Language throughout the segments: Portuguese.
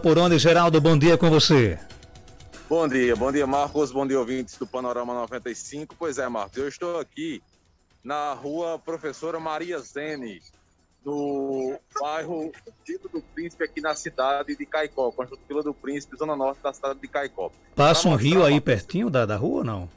por onde, Geraldo? Bom dia com você. Bom dia, bom dia, Marcos. Bom dia, ouvintes do Panorama 95. Pois é, Marcos, eu estou aqui na rua Professora Maria Zene, no bairro Vila do Príncipe, aqui na cidade de Caicó, Conjunto Vila do Príncipe, zona norte da cidade de Caicó. Passa um rio aí pertinho da, da rua não?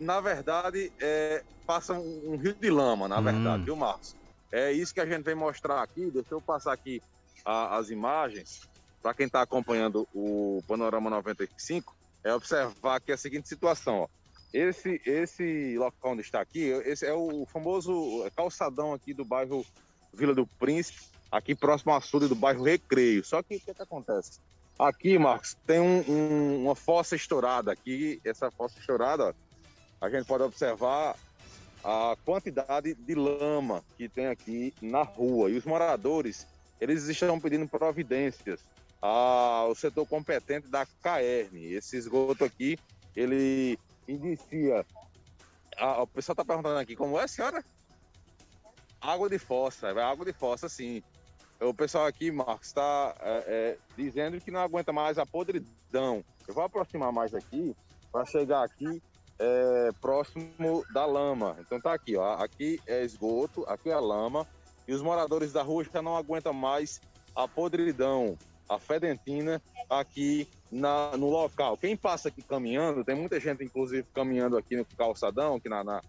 Na verdade, é, passa um, um, rio de lama, na hum. verdade, viu, Marcos? É isso que a gente vem mostrar aqui. Deixa eu passar aqui a, as imagens para quem está acompanhando o Panorama 95, é observar aqui a seguinte situação. Ó. Esse, esse local onde está aqui, esse é o famoso calçadão aqui do bairro Vila do Príncipe, aqui próximo ao açude do bairro Recreio. Só que o que, que acontece? Aqui, Marcos, tem um, um, uma fossa estourada aqui. Essa fossa estourada, a gente pode observar a quantidade de lama que tem aqui na rua. E os moradores, eles estão pedindo providências ao setor competente da CAERN. Esse esgoto aqui, ele inicia. A, o pessoal está perguntando aqui, como é, senhora? Água de fossa, é água de fossa, sim. O pessoal aqui, Marcos, está é, é, dizendo que não aguenta mais a podridão. Eu vou aproximar mais aqui para chegar aqui é, próximo da lama. Então tá aqui, ó. Aqui é esgoto, aqui é a lama. E os moradores da rua já não aguentam mais a podridão a Fedentina aqui na, no local. Quem passa aqui caminhando, tem muita gente, inclusive, caminhando aqui no calçadão, aqui na, na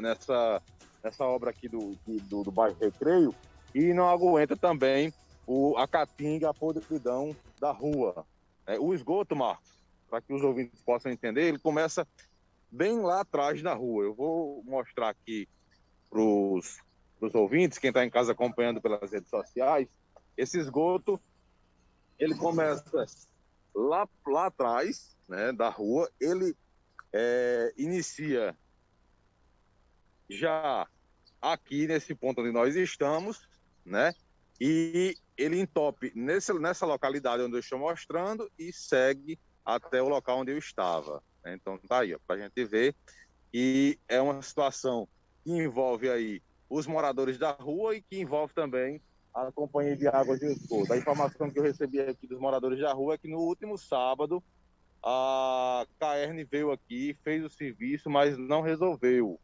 nessa, nessa obra aqui do, do, do bairro Recreio, e não aguenta também o, a caatinga, a podridão da rua. É, o esgoto, Marcos, para que os ouvintes possam entender, ele começa bem lá atrás da rua. Eu vou mostrar aqui para os ouvintes, quem está em casa acompanhando pelas redes sociais, esse esgoto ele começa lá, lá atrás né, da rua, ele é, inicia já aqui nesse ponto onde nós estamos, né? E ele entope nesse, nessa localidade onde eu estou mostrando e segue até o local onde eu estava. Né? Então tá aí, para a gente ver. E é uma situação que envolve aí os moradores da rua e que envolve também a Companhia de Águas de Esgoto. A informação que eu recebi aqui dos moradores da rua é que no último sábado a KRN veio aqui, fez o serviço, mas não resolveu.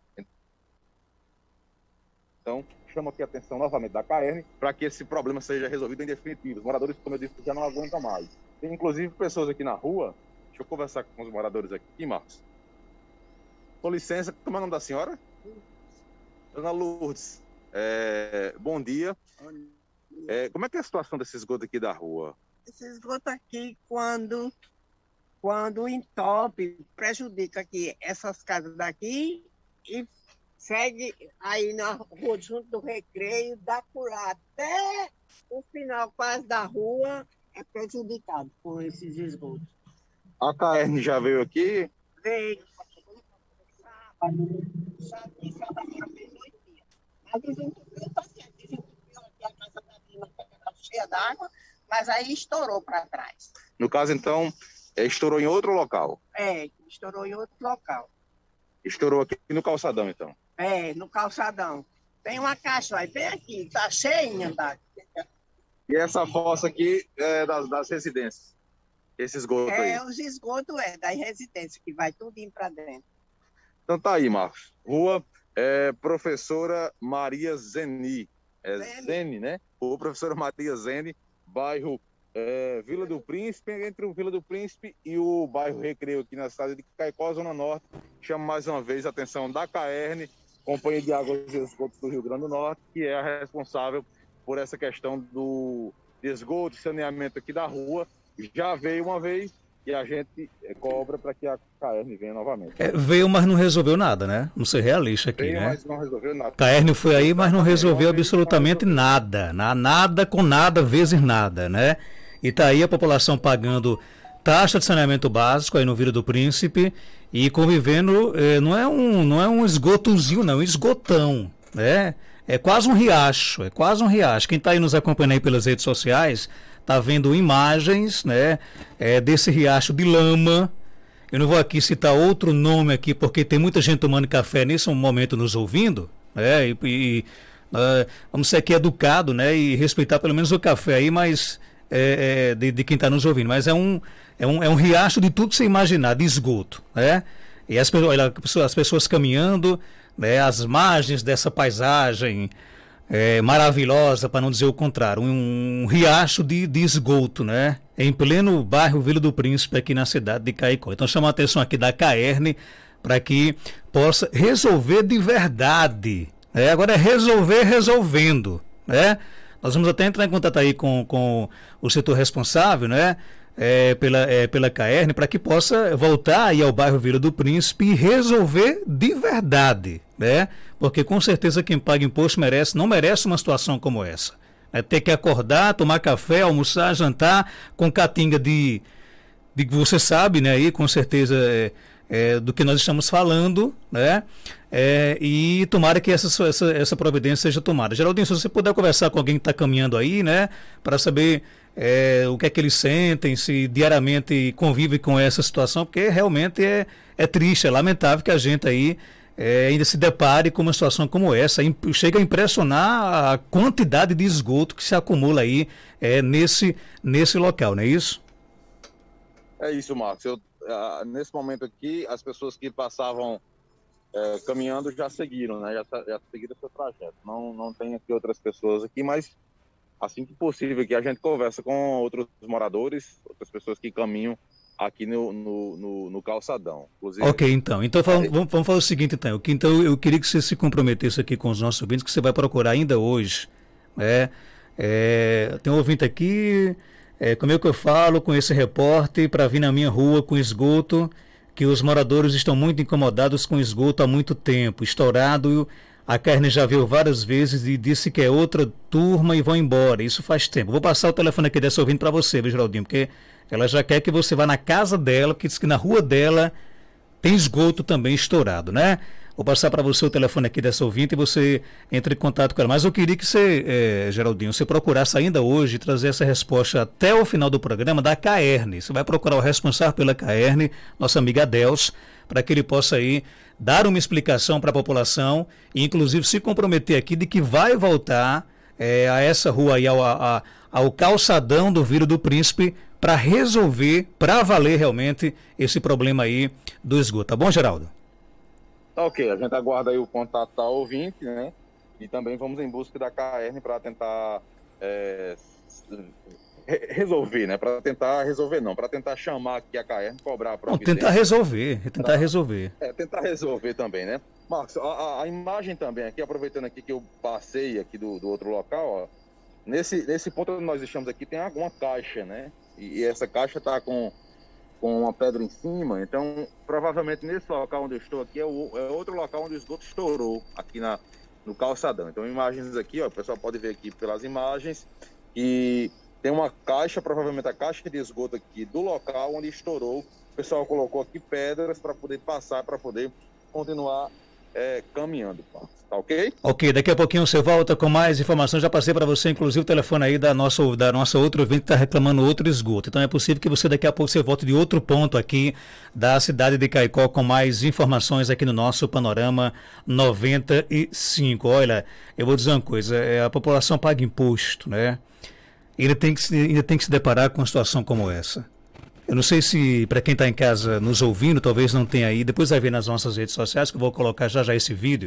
Então, chamo aqui a atenção novamente da KRN para que esse problema seja resolvido em definitivo. Os moradores, como eu disse, já não aguentam mais. Tem inclusive pessoas aqui na rua. Deixa eu conversar com os moradores aqui, Marcos. Com licença, como é o nome da senhora? Dona Lourdes. É, bom dia. É, como é que é a situação desse esgoto aqui da rua? Esse esgoto aqui, quando, quando entope, prejudica aqui essas casas daqui e segue aí na rua junto do recreio, dá por lá até o final quase da rua, é prejudicado com esses esgotos. A KR já veio aqui? Veio. Sábado, sábado, sábado, oito dias. Mas desentupiu, tá certo, desentupiu aqui a casa cheia d'água, mas aí estourou para trás. No caso, então, é, estourou em outro local? É, estourou em outro local. Estourou aqui no calçadão, então? É, no calçadão. Tem uma caixa aí, bem aqui, tá cheinha da. E essa fossa aqui é das, das residências? Esse esgoto é, aí? É, os esgotos é das residências, que vai tudo para dentro. Então tá aí, Marcos. Rua é, Professora Maria Zeni. É Zene, né? o professor Maria Zene, bairro é, Vila do Príncipe, entre o Vila do Príncipe e o bairro Recreio aqui na cidade de Caicó, Zona Norte. Chamo mais uma vez a atenção da CAERN, Companhia de Águas e Esgotos do Rio Grande do Norte, que é a responsável por essa questão do esgoto, saneamento aqui da rua. Já veio uma vez e a gente eh, cobra para que a Caerne venha novamente. É, veio, mas não resolveu nada, né? Vamos ser realista aqui, veio, né? Mas não resolveu nada. Caerne foi aí, mas não resolveu absolutamente nada. Nada com nada vezes nada, né? E tá aí a população pagando taxa de saneamento básico aí no Vila do Príncipe e convivendo, eh, não é um não é um esgotozinho, não, é um esgotão, né? É quase um riacho, é quase um riacho. Quem está aí nos acompanhando aí pelas redes sociais está vendo imagens né, é, desse riacho de lama. Eu não vou aqui citar outro nome aqui, porque tem muita gente tomando café nesse momento nos ouvindo. Né, e, e uh, vamos ser aqui educado né, e respeitar pelo menos o café aí, mas é, é, de, de, quem está nos ouvindo, mas é um, é, um, é um riacho de tudo que você imaginar, de esgoto. Né? E as, olha, as pessoas caminhando, né, as margens dessa paisagem é, maravilhosa, para não dizer o contrário, um, um riacho de, de, esgoto, né? Em pleno bairro Vila do Príncipe, aqui na cidade de Caicó. Então chama a atenção aqui da Caerne para que possa resolver de verdade. Né? Agora é resolver resolvendo, né? Nós vamos até entrar em contato aí com, com o setor responsável, né? É, pela, é, pela Caerne, para que possa voltar aí ao bairro Vila do Príncipe e resolver de verdade, né? Porque com certeza quem paga imposto merece, não merece uma situação como essa. É ter que acordar, tomar café, almoçar, jantar com catinga de, de você sabe, né? Aí com certeza é, é, do que nós estamos falando, né? É, e tomara que essa, essa, essa providência seja tomada. Geraldinho, se você puder conversar com alguém que está caminhando aí, né? Para saber é, o que é que eles sentem, se diariamente convivem com essa situação, porque realmente é, é triste, é lamentável que a gente aí é, ainda se depare com uma situação como essa. Chega a impressionar a quantidade de esgoto que se acumula aí é, nesse, nesse local, não é isso? É isso, Marcos. Eu nesse momento aqui, as pessoas que passavam uh, caminhando já seguiram, né? Já, já seguiram seu trajeto. Não, não tem aqui outras pessoas aqui, mas assim que possível aqui a gente conversa com outros moradores, outras pessoas que caminham aqui no, no, no, no calçadão. Inclusive, ok, então. Então vamos, vamos, fazer o seguinte, então. Então eu queria que você se comprometesse aqui com os nossos ouvintes, que você vai procurar ainda hoje. Né? É, tem um ouvinte aqui é, como é que eu falo com esse repórter para vir na minha rua com esgoto, que os moradores estão muito incomodados com esgoto há muito tempo, estourado. A carne já viu várias vezes e disse que é outra turma e vão embora. Isso faz tempo. Vou passar o telefone aqui dessa ouvindo para você, viu, Geraldinho? Porque ela já quer que você vá na casa dela, porque diz que na rua dela tem esgoto também estourado, né? Vou passar para você o telefone aqui dessa ouvinte e você entre em contato com ela. Mas eu queria que você, é, Geraldinho, você procurasse ainda hoje trazer essa resposta até o final do programa da Caerne. Você vai procurar o responsável pela Caerne, nossa amiga Dels, para que ele possa aí dar uma explicação para a população e inclusive se comprometer aqui de que vai voltar é, a essa rua aí, ao, a, ao calçadão do Viro do Príncipe, para resolver, para valer realmente esse problema aí do esgoto. Tá bom, Geraldo? Tá ok, a gente aguarda aí o contato da ouvinte, né? E também vamos em busca da KR para tentar é, resolver, né? Para tentar resolver, não, para tentar chamar aqui a KR, cobrar a providência. Não, tentar resolver, tentar pra, resolver. É, tentar resolver também, né? Marcos, a, a, imagem também aqui, aproveitando aqui que eu passei aqui do, do outro local, ó, nesse, nesse ponto onde nós estamos aqui tem alguma caixa, né? E, e essa caixa está com com uma pedra em cima. Então, provavelmente nesse local onde eu estou aqui é, o, é outro local onde o esgoto estourou aqui na, no calçadão. Então, imagens aqui, ó, o pessoal pode ver aqui pelas imagens e tem uma caixa, provavelmente a caixa de esgoto aqui do local onde estourou. O pessoal colocou aqui pedras para poder passar, para poder continuar é, caminhando, tá ok? Ok, daqui a pouquinho você volta com mais informações. Já passei para você, inclusive, o telefone aí da nossa, da nossa outra ouvinte que está reclamando outro esgoto. Então é possível que você daqui a pouco você volte de outro ponto aqui da cidade de Caicó com mais informações aqui no nosso Panorama 95. Olha, eu vou dizer uma coisa, é, a população paga imposto, né? Ele tem que se, ainda tem que se deparar com uma situação como essa. Eu não sei se para quem está em casa nos ouvindo, talvez não tenha aí. Depois vai ver nas nossas redes sociais que eu vou colocar já já esse vídeo.